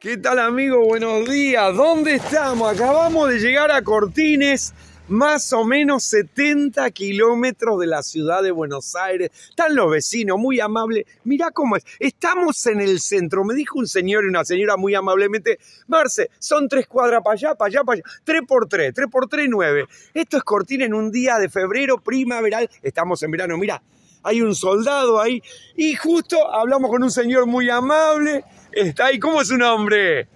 ¿Qué tal amigo? Buenos días. ¿Dónde estamos? Acabamos de llegar a Cortines, más o menos 70 kilómetros de la ciudad de Buenos Aires. Están los vecinos, muy amables. Mirá cómo es. Estamos en el centro. Me dijo un señor y una señora muy amablemente, Marce, son tres cuadras para allá, para allá, para allá. Tres por tres, tres por tres, nueve. Esto es Cortines en un día de febrero primaveral. Estamos en verano, Mira, Hay un soldado ahí. Y justo hablamos con un señor muy amable está ahí. ¿Cómo es su nombre?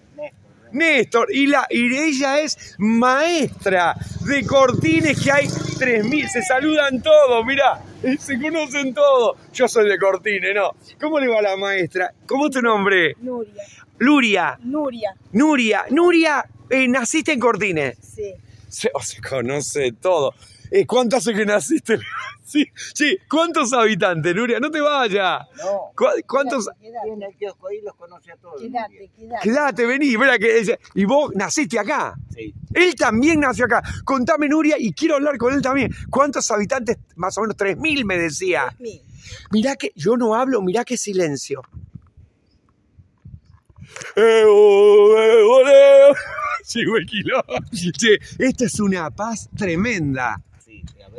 Néstor, y, la, y ella es maestra de Cortines, que hay 3.000, se saludan todos, mirá, se conocen todos. Yo soy de Cortines, ¿no? ¿Cómo le va a la maestra? ¿Cómo es tu nombre? Nuria. Luria. Nuria. Nuria. Nuria, eh, ¿naciste en Cortines? Sí. Se, se conoce todo. Eh, ¿Cuánto hace que naciste? Sí, sí, ¿cuántos habitantes, Nuria? No te vayas. No. ¿Cuántos? El kiosco ahí, los conoce a todos. Quédate, quédate. Quédate, vení, mira que. Y vos naciste acá. Sí. Él también nació acá. Contame, Nuria, y quiero hablar con él también. ¿Cuántos habitantes? Más o menos 3.000 me decía. Mil. Mirá que yo no hablo, mirá qué silencio. Eh, oh, eh. Llegó el kilo. Che, esta es una paz tremenda.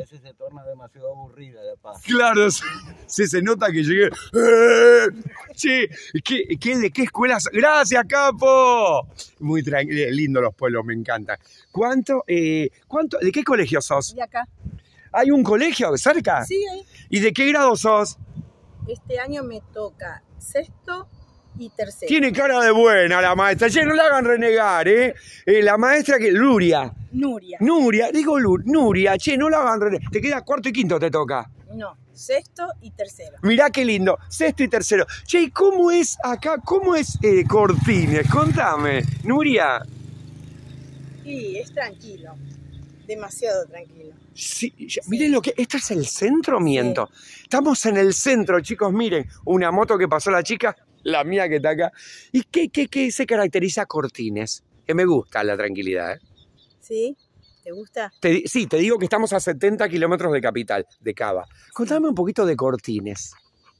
Sí, veces se torna demasiado aburrida la paz. Claro, se, se- se nota que llegué. ¡Eh! Che, ¿qué, qué, ¿de qué escuelas? ¡Gracias, capo! Muy tranquilo, lindo los pueblos, me encantan. ¿Cuánto, eh, cuánto, ¿De qué colegio sos? De acá. ¿Hay un colegio cerca? Sí, ahí. ¿Y de qué grado sos? Este año me toca sexto y tercero. Tiene cara de buena la maestra. Che, no la hagan renegar, ¿eh? Eh, la maestra que. Luria. Nuria. Nuria, digo Lu- Nuria, che, no la hagan renegar. Te queda cuarto y quinto, te toca. No, sexto y tercero. Mirá qué lindo, sexto y tercero. Che, ¿y cómo es acá? ¿Cómo es eh, Cortines? Contame, Nuria. Y es tranquilo. Demasiado tranquilo. Sí, ya- miren lo que. ¿Este es el centro, miento? Estamos en el centro, chicos. Miren, una moto que pasó la chica, la mía que está acá. ¿Y qué, qué, qué se caracteriza a Cortines? Que me gusta la tranquilidad, ¿eh? ¿Sí? ¿Te gusta? Te sí, te digo que estamos a 70 kilómetros de capital, de Cava. Contame un poquito de Cortines.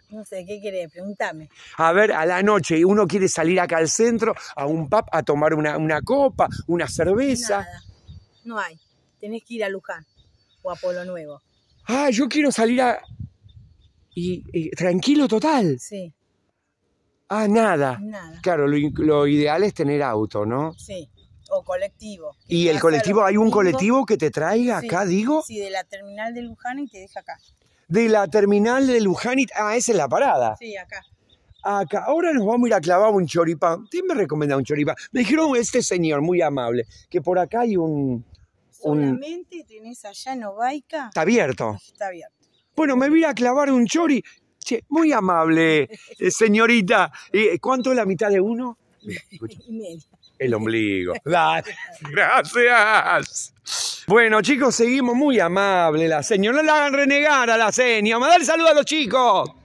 No sé, ¿qué querés? Pregúntame. A ver, a la noche uno quiere salir acá al centro, a un pub, a tomar una, una copa, una cerveza. Nada. No hay. Tenés que ir a Luján o a Polo Nuevo. Ah, yo quiero salir a... Y, y tranquilo total. Sí, Ah, nada. nada. Claro, lo, ideal es tener auto, ¿no? Sí. O colectivo. ¿Y el colectivo, hay un colectivo que te traiga Sí, acá, digo? Sí, de la terminal de Luján y te deja acá. De la terminal de Luján y... Ah, esa es la parada. Sí, acá. Acá, ahora nos vamos a ir a clavar un choripán. ¿Quién me recomienda un choripán? Me dijeron este señor, muy amable, que por acá hay un... Un- Solamente tenés allá en Ovaica. Está abierto. Está abierto. Bueno, me voy a clavar un chori. Che, muy amable, eh, señorita. Eh, ¿Cuánto es la mitad de uno? El ombligo. Dale, gracias. Bueno, chicos, seguimos muy amables. La señora, no la hagan renegar a la señora. Mandar saludos a los chicos. A mis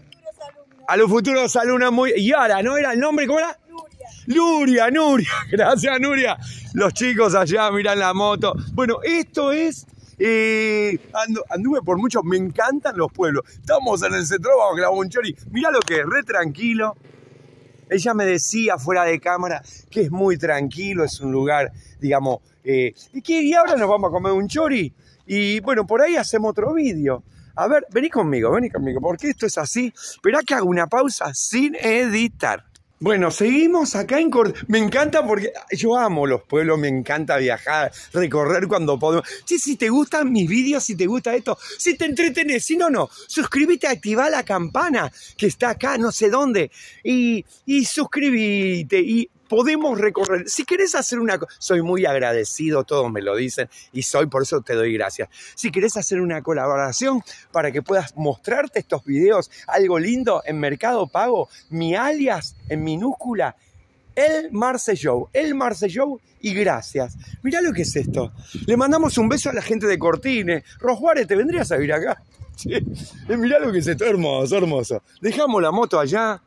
futuros alumnos. A los futuros alumnos muy... Y ahora, ¿no era el nombre? ¿Cómo era? Nuria. Nuria, Nuria. Gracias, Nuria. Los chicos allá miran la moto. Bueno, esto es... eh, ando- anduve por muchos, me encantan los pueblos. Estamos en el centro, vamos a clavar un chori. Mirá lo que es, re tranquilo. Ella me decía fuera de cámara que es muy tranquilo, es un lugar, digamos, eh, y ahora nos vamos a comer un chori. Y bueno, por ahí hacemos otro vídeo. A ver, vení conmigo, vení conmigo, porque esto es así. Esperá que haga una pausa sin editar. Bueno, seguimos acá en Córdoba. Me encanta porque yo amo los pueblos, me encanta viajar, recorrer cuando podemos. Sí, si te gustan mis vídeos, si te gusta esto, si te entretenés, si no, no, suscríbete, activa la campana que está acá, no sé dónde, y, y suscríbete y podemos recorrer. Si querés hacer una soy muy agradecido, todos me lo dicen y soy, por eso te doy gracias. Si querés hacer una colaboración para que puedas mostrarte estos videos, algo lindo en Mercado Pago, mi alias en minúscula, el Marce el Marce y gracias. Mirá lo que es esto. Le mandamos un beso a la gente de Cortines. Rosjuárez, ¿te vendrías a vivir acá? Sí. Mirá lo que es esto, hermoso, hermoso. Dejamos la moto allá.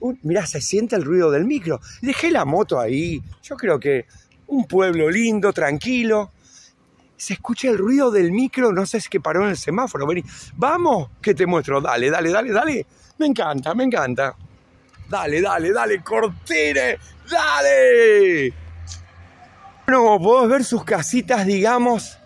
Uh, mirá, se siente el ruido del micro. Dejé la moto ahí. Yo creo que un pueblo lindo, tranquilo. Se escucha el ruido del micro, no sé si es que paró en el semáforo. Vení, vamos, que te muestro. Dale, dale, dale, dale. Me encanta, me encanta. Dale, dale, dale, Cortines, dale. Bueno, como podemos ver sus casitas, digamos,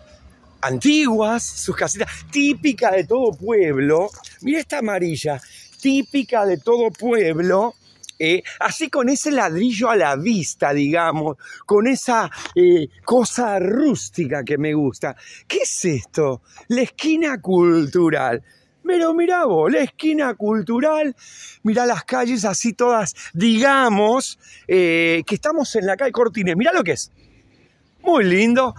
antiguas, sus casitas típicas de todo pueblo. Mira esta amarilla, típica de todo pueblo. eh, así con ese ladrillo a la vista, digamos, con esa eh, cosa rústica que me gusta. ¿Qué es esto? La esquina cultural. Pero mirá vos, la esquina cultural, mirá las calles así todas, digamos, eh, que estamos en la calle Cortines. Mirá lo que es. Muy lindo.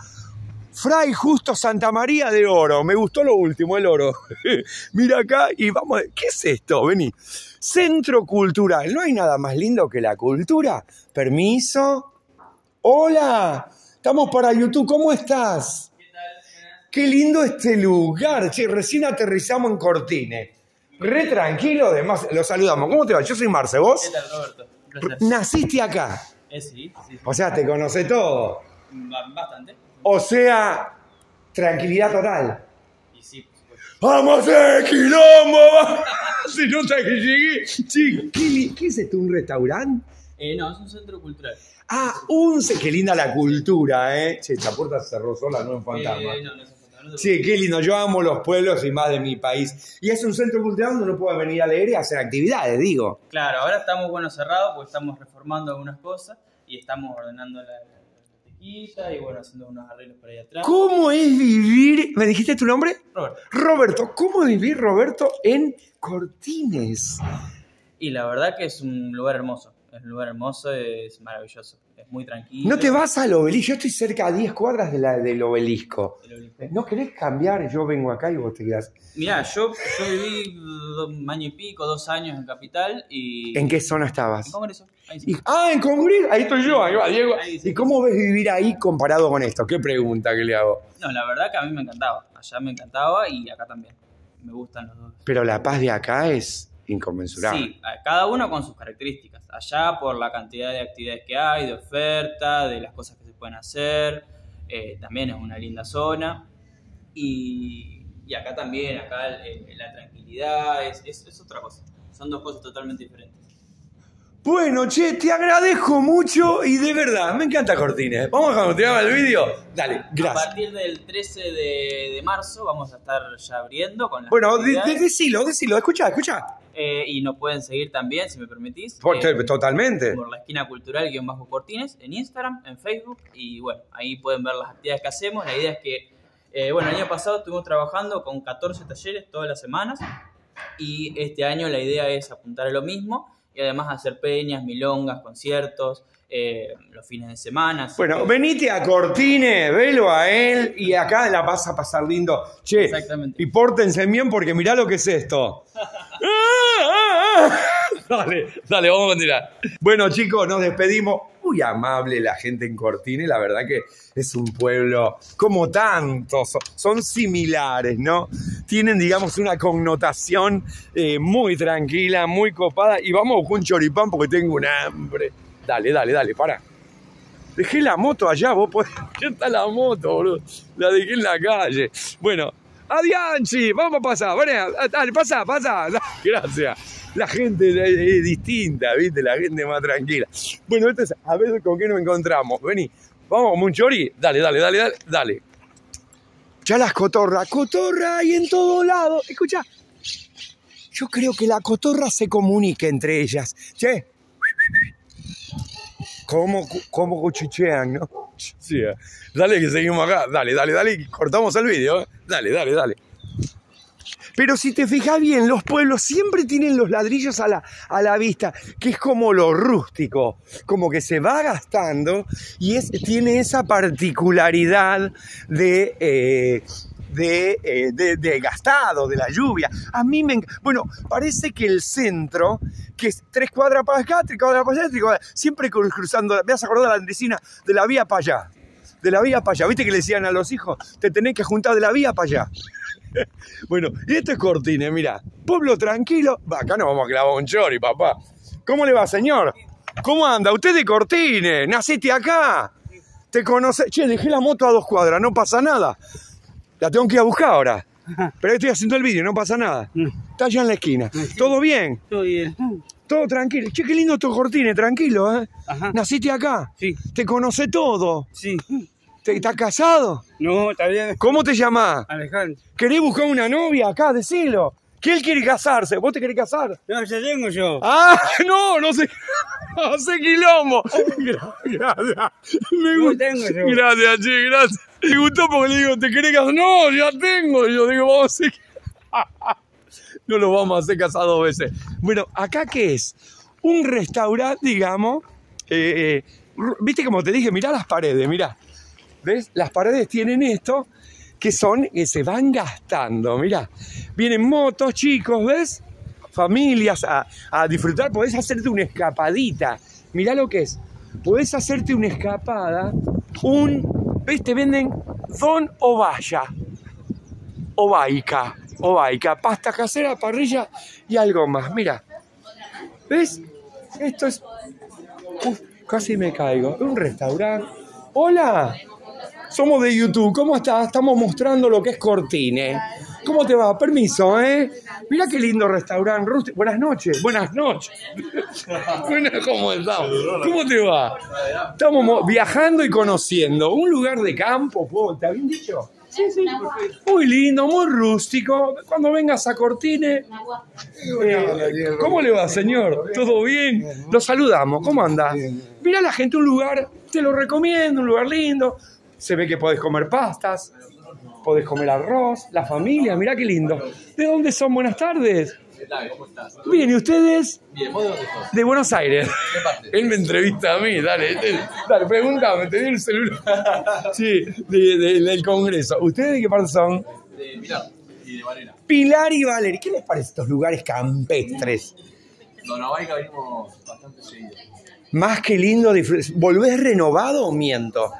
Fray Justo Santa María de Oro. Me gustó lo último, el oro. Mira acá y vamos. a- ¿Qué es esto? Vení. Centro Cultural. ¿No hay nada más lindo que la cultura? Permiso. Hola. Estamos para YouTube. ¿Cómo estás? Qué lindo este lugar. Che, recién aterrizamos en Cortines. Re tranquilo, además lo saludamos. ¿Cómo te va? Yo soy Marce, ¿vos? ¿Qué tal, Roberto? Naciste acá. Eh, sí, sí, sí. O sea, te conoce todo. Ba- Bastante. O sea, tranquilidad total. Y sí, supuesto. ¡Vamos a hacer quilombo! Si no que llegué. Sí, ¿qué, qué es esto? ¿Un restaurante? Eh, no, es un centro cultural. Ah, un... Qué linda la cultura, ¿eh? Che, esta puerta se cerró sola, no en fantasma. Eh, no, no es un fantasma. no se Sí, qué lindo. Yo amo los pueblos y más de mi país. Y es un centro cultural donde uno puede venir a leer y hacer actividades, digo. Claro, ahora estamos bueno cerrados porque estamos reformando algunas cosas y estamos ordenando la, y bueno, haciendo unos arreglos por ahí atrás. ¿Cómo es vivir? ¿Me dijiste tu nombre? Roberto. Roberto. ¿Cómo es vivir, Roberto, en Cortines? Y la verdad que es un lugar hermoso. Es un lugar hermoso, es maravilloso. Es muy tranquilo. No te vas al obelisco. Yo estoy cerca a 10 cuadras de la, del obelisco. ¿No querés cambiar? Yo vengo acá y vos te quedás. Mirá, yo, yo viví un año y pico, dos años en Capital y... ¿En qué zona estabas? En Congreso. Ahí sí. Y- ah, en Congreso. Ahí estoy yo, ahí va Diego. Ahí sí. ¿Y cómo ves vivir ahí comparado con esto? ¿Qué pregunta que le hago? No, la verdad que a mí me encantaba. Allá me encantaba y acá también. Me gustan los dos. Pero la paz de acá es inconmensurable. Sí, a- cada uno con sus características. Allá por la cantidad de actividades que hay, de oferta, de las cosas que se pueden hacer. eh, también es una linda zona. Y, y acá también, acá eh, la tranquilidad es, es- es otra cosa. Son dos cosas totalmente diferentes. Bueno, che, te agradezco mucho y de verdad, me encanta Cortines. Vamos a continuar el vídeo. Dale, A gracias. partir del 13 de, de marzo vamos a estar ya abriendo con las Bueno, de, actividades. de- decilo, decilo, escucha, escucha. Eh, y nos pueden seguir también, si me permitís. Por- eh, totalmente. por la esquina cultural guion bajo Cortines en Instagram, en Facebook y bueno, ahí pueden ver las actividades que hacemos. La idea es que, eh, bueno, el año pasado estuvimos trabajando con 14 talleres todas las semanas y este año la idea es apuntar a lo mismo y además hacer peñas, milongas, conciertos, eh, los fines de semana. Bueno, que- venite a Cortines, velo a él y acá la vas a pasar lindo. Che, Exactamente. y pórtense bien porque mirá lo que es esto. dale, dale, vamos a continuar. Bueno, chicos, nos despedimos. Muy amable la gente en Cortines, la verdad que es un pueblo como tantos, son- similares, ¿no? Tienen, digamos, una connotación eh, muy tranquila, muy copada. Y vamos con un choripán porque tengo un hambre. Dale, dale, dale, para. Dejé la moto allá, vos podés. ¿Qué está la moto, boludo? La dejé en la calle. Bueno, Adianchi, vamos a pasar. Bueno, dale, pasa, pasa. Gracias. La gente es, distinta, ¿viste? La gente más tranquila. Bueno, esto es a ver con qué nos encontramos. Vení, vamos como un chori. Dale, dale, dale, dale, dale. Ya las cotorras, cotorra hay en todo lado. Escucha. Yo creo que la cotorra se comunica entre ellas. Che, ¿Cómo, cómo cuchichean, no? Sí, eh. dale que seguimos acá. Dale, dale, dale. Cortamos el vídeo. eh. Dale, dale, dale. Pero si te fijas bien, los pueblos siempre tienen los ladrillos a la, a la vista, que es como lo rústico, como que se va gastando y es, tiene esa particularidad de, eh, de, eh, de- de gastado, de la lluvia. A mí me... Bueno, parece que el centro, que es tres cuadras para acá, tres cuadras para allá, tres siempre cru- cruzando, me has acordado la Andresina, de la vía para allá. De la vía para allá. ¿Viste que le decían a los hijos? Te tenés que juntar de la vía para allá. Bueno, y esto es Cortines, mira. Pueblo tranquilo. Va, acá nos vamos a clavar un chori, papá. ¿Cómo le va, señor? ¿Cómo anda? Usted de Cortines, naciste acá. Te conoce. Che, dejé la moto a dos cuadras, no pasa nada. La tengo que ir a buscar ahora. Pero estoy haciendo el vídeo, no pasa nada. Está allá en la esquina. ¿Todo bien? Todo bien. Todo tranquilo. Che, qué lindo estos cortines, tranquilo, ¿eh? Ajá. Naciste acá. Sí. Te conoce todo. Sí. ¿Te, ¿Estás casado? No, está bien. ¿Cómo te llamás? Alejandro. ¿Querés buscar una novia acá? Decilo. Que él quiere casarse. ¿Vos te querés casar? No, ya tengo yo. Ah, no, no sé. No sé quilombo. Gra- Gracias. Me No gusta. tengo yo. Gracias, che, gracias. Me gustó porque le digo, ¿te querés casar? No, ya tengo. Y yo digo, vamos a hacer. No lo vamos a hacer casar dos veces. Bueno, ¿acá qué es? Un restaurante, digamos. eh, eh, Viste como te dije, mirá las paredes, mirá. ¿Ves? Las paredes tienen esto que son, que se van gastando, mirá. Vienen motos, chicos, ¿ves? Familias a, a disfrutar, podés hacerte una escapadita. Mirá lo que es. Podés hacerte una escapada, un, ¿ves? Te venden Don Ovalla, Ovaica, Ovaica, pasta casera, parrilla y algo más. Mira, ¿ves? Esto es... Uf, casi me caigo. Un restaurante. Hola. Somos de YouTube. ¿Cómo estás? Estamos mostrando lo que es Cortine. ¿Cómo te va? Permiso, ¿eh? Mira qué lindo restaurante. Buenas noches. Buenas noches. Buenas, ¿Cómo estás? ¿Cómo te va? Estamos mo- viajando y conociendo. Un lugar de campo. ¿Está bien dicho? Sí, sí. Muy lindo, muy rústico. Cuando vengas a Cortine. eh, ¿Cómo le va, señor? ¿Todo bien? Lo saludamos. ¿Cómo anda? Mira la gente, un lugar, te lo recomiendo, un lugar lindo. Se ve que podés comer pastas, podés comer arroz, la familia, mirá qué lindo. ¿De dónde son? Buenas tardes. ¿Cómo estás? Bien, ¿y ustedes? Bien, ¿vos de dónde sos? De Buenos Aires. ¿Qué parte? Él me entrevista a mí, dale, dale, pregúntame, te di el celular. Sí, de- de- del Congreso. ¿Ustedes de qué parte son? De Pilar y de Valera. Pilar y Valeria. ¿Qué les parece estos lugares campestres? Donavaica venimos bastante seguido. Más que lindo, ¿volvés renovado o miento?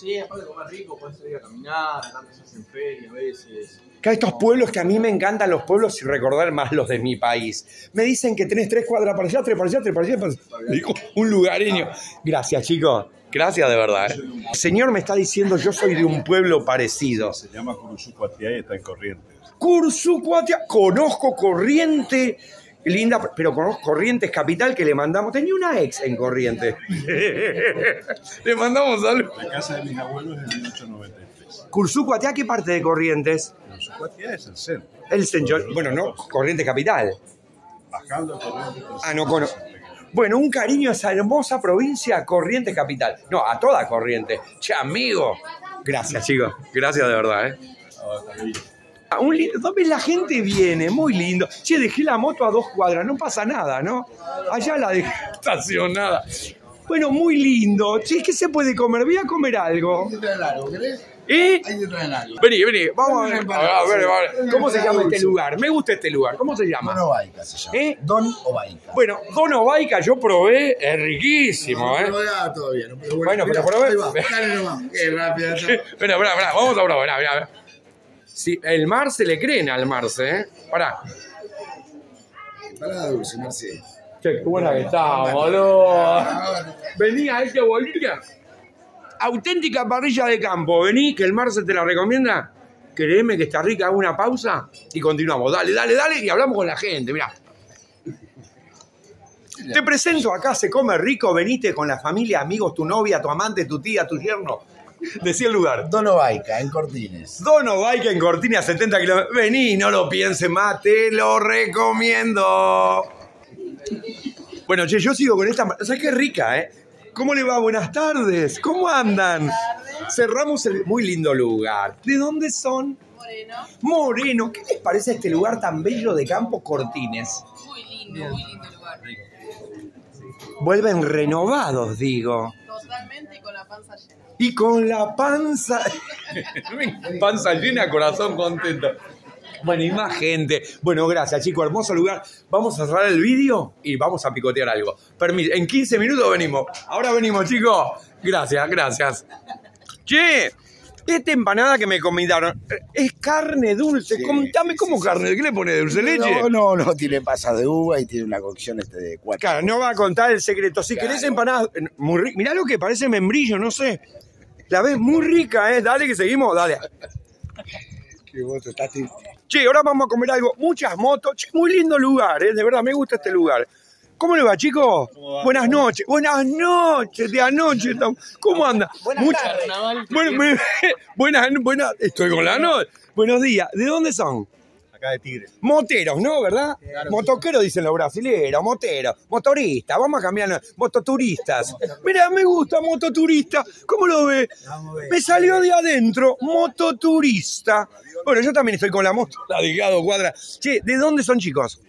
Sí, aparte de comer rico, podés salir a caminar, se hacen ferias a veces. Acá estos pueblos que a mí me encantan los pueblos y recordar más los de mi país. Me dicen que tenés tres cuadras para allá, tres para allá, tres para allá. para allá. Digo, un lugareño. Gracias, chicos. Gracias de verdad. ¿eh? El señor me está diciendo, yo soy de un pueblo parecido. Se llama Curuzucuatiá y está en Corrientes. Cursucuatia, conozco Corriente, linda, pero conozco Corrientes Capital que le mandamos. Tenía una ex en Corrientes. le mandamos saludos. La casa de mis abuelos es de 1893. Cursucuatia, ¿qué parte de Corrientes? Curuzucuatiá es el centro. El señor, bueno, no, Corrientes Capital. Bajando Corrientes. Ah, no conozco. Bueno, un cariño a esa hermosa provincia, Corrientes Capital. No, a toda Corrientes. Che, amigo. Gracias, chicos. Gracias de verdad, ¿eh? Un lindo, ¿dónde la gente viene? Muy lindo. Che, dejé la moto a dos cuadras, no pasa nada, ¿no? Allá la dejé estacionada. Bueno, muy lindo. Che, ¿qué se puede comer? Voy a comer algo. ¿Eh? Ahí te traen algo. Vení, vení, vamos a ver. A ver, a ver. ¿Cómo se llama este lugar? Me gusta este lugar. ¿Cómo se llama? Don Ovaica se llama. ¿Eh? Don Ovaica. Bueno, Don Ovaica yo probé, es riquísimo, ¿eh? No probé todavía, no, Bueno, pero probé. ahí va, Dale nomás. Qué rápido. vamos a probar, mirá, mirá. Sí, el mar se le creen al Marce, ¿eh? Pará. Pará dulce, Marcelo. Che, qué buena que está, boludo. Vení a este bolilla. Auténtica parrilla de campo. Vení, que el Marce te la recomienda. Créeme que está rica, hago una pausa y continuamos. Dale, dale, dale y hablamos con la gente, mirá. Te presento acá, se come rico, venite con la familia, amigos, tu novia, tu amante, tu tía, tu yerno. Decía el lugar. Don Ovaica, en Cortines. Dono Bike en Cortina, 70 kilómetros. Vení, no lo pienses más, te lo recomiendo. Bueno, che, yo sigo con esta. ¿Sabes qué rica, eh? ¿Cómo le va? Buenas tardes. ¿Cómo andan? Cerramos el muy lindo lugar. ¿De dónde son? Moreno. Moreno. ¿Qué les parece este lugar tan bello de Campo Cortines? Muy lindo, muy lindo lugar. Vuelven renovados, digo. Totalmente y con la panza llena. Y con la panza. panza llena, corazón contento. Bueno, y más gente. Bueno, gracias, chicos. Hermoso lugar. Vamos a cerrar el vídeo y vamos a picotear algo. Permiso. En 15 minutos venimos. Ahora venimos, chicos. Gracias, gracias. Che, esta empanada que me convidaron es carne dulce. Sí, Contame sí, cómo sí, carne. ¿Qué le pone dulce leche? No, no, no, tiene pasas de uva y tiene una cocción este de cuatro. Claro, no va a contar el secreto. Si querés Claro. empanadas, eh, muy rica. Mirá lo que parece membrillo, no sé. La ves muy rica, ¿eh? Dale que seguimos, dale. Que vos estás. Che, ahora vamos a comer algo. Muchas motos. Che, muy lindo lugar, ¿eh? De verdad, me gusta este lugar. ¿Cómo le va, chicos? Buenas noches. Buenas noches, de anoche. ¿Cómo anda? Buenas Bueno, me- buenas, buenas. Estoy con la noche. Buenos días. ¿De dónde son? Acá de Tigre. Moteros, ¿no? ¿Verdad? Motoqueros dicen los brasileños, moteros, motoristas, vamos a cambiar, mototuristas. Mira, me gusta mototurista. ¿Cómo lo ve? Me salió de adentro, mototurista. Bueno, yo también estoy con la moto, la de Gado Cuadra. Che, ¿de dónde son chicos?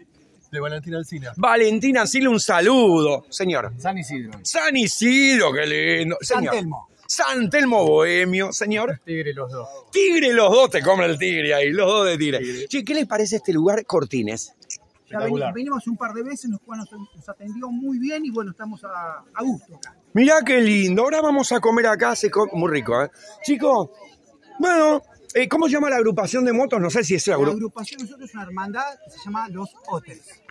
De Valentina Alcina. Valentina, Sile, un saludo, señor. San Isidro. San Isidro, qué lindo. Señor. San Telmo Bohemio, señor. Tigre los dos. Tigre, los dos te comen el tigre ahí, los dos de tigre. Che, ¿qué les parece este lugar, Cortines? Ya veni- venimos un par de veces, nos, nos, nos atendió muy bien y bueno, estamos a, a gusto acá. Mirá qué lindo. Ahora vamos a comer acá. Se come muy rico, ¿eh? Chicos, bueno, eh, ¿cómo se llama la agrupación de motos? No sé si es la La agrupación. agrupación de nosotros es una hermandad que se llama Los Otters.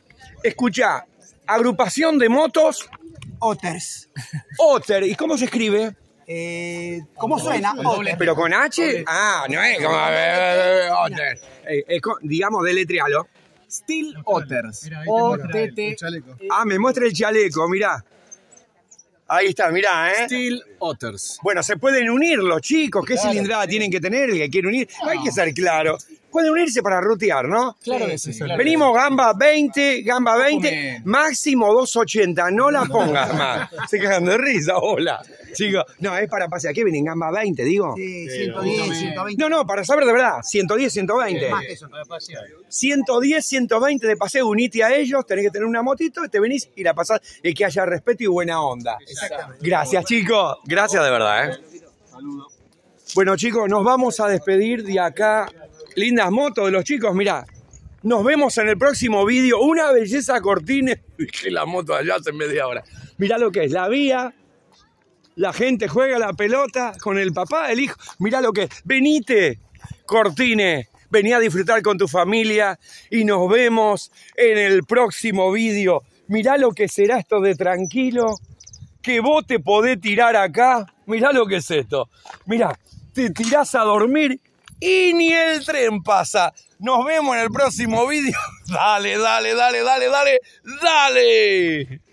Escucha, agrupación de motos Otters. Otter. ¿Y cómo se escribe? Eh, ¿Cómo suena? Otter. ¿Pero con H? Ah, no es como... eh, Otter. Eh, eh, digamos, deletrealo. Steel Otters. O-T-T. Ah, me muestra el chaleco, mirá. Ahí está, mirá, ¿eh? Steel Otters. Bueno, se pueden unir los chicos. ¿Qué cilindrada tienen que tener el que quiere unir? Hay que ser claro. Pueden unirse para rutear, ¿no? Claro que sí. Venimos gamba 20, gamba 20, máximo 280, no la pongas más. Se cagan de risa, hola. Chicos, no, es para pasear. ¿Qué vienen? Gamba 20, digo. Sí, 110, 120. No, no, para saber de verdad, 110, 120. Más que eso. 110, 120 de paseo, unite a ellos, tenés que tener una motito, te venís y la pasás y que haya respeto y buena onda. Gracias, chicos. Gracias de verdad, ¿eh? Bueno, chicos, nos vamos a despedir de acá. Lindas motos de los chicos, mirá. Nos vemos en el próximo vídeo. Una belleza cortines. Dije la moto allá hace media hora. Mirá lo que es la vía. La gente juega la pelota con el papá, el hijo. Mirá lo que es. Venite, Cortine. Vení a disfrutar con tu familia y nos vemos en el próximo vídeo. Mirá lo que será esto de tranquilo. Que vos te podés tirar acá. Mirá lo que es esto. Mirá, te tirás a dormir y ni el tren pasa. Nos vemos en el próximo vídeo. Dale, dale, dale, dale, dale, dale.